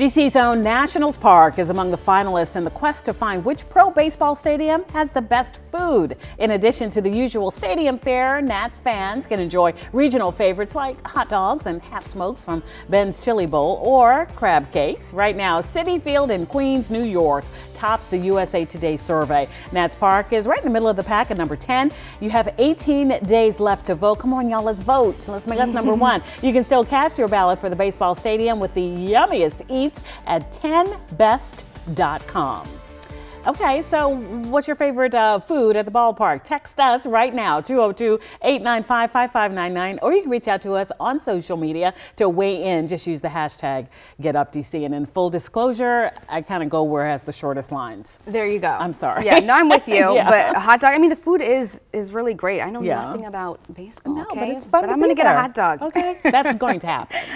DC's own Nationals Park is among the finalists in the quest to find which pro baseball stadium has the best food. In addition to the usual stadium fare, Nats fans can enjoy regional favorites like hot dogs and half smokes from Ben's Chili Bowl or crab cakes. Right now, Citi Field in Queens, New York tops the USA Today survey. Nats Park is right in the middle of the pack at number 10. You have 18 days left to vote. Come on, y'all, let's vote. Let's make us number one. You can still cast your ballot for the baseball stadium with the yummiest eats at 10best.com. Okay, so what's your favorite uh, food at the ballpark? Text us right now, 202 895 5599, or you can reach out to us on social media to weigh in. Just use the hashtag GetUpDC. And in full disclosure, I kind of go where it has the shortest lines. There you go. I'm sorry. Yeah, no, I'm with you. Yeah. But hot dog, I mean, the food is is really great. I know Yeah. nothing about baseball, No, okay? but it's fun to I'm going to get a hot dog. Okay, that's going to happen. Yeah.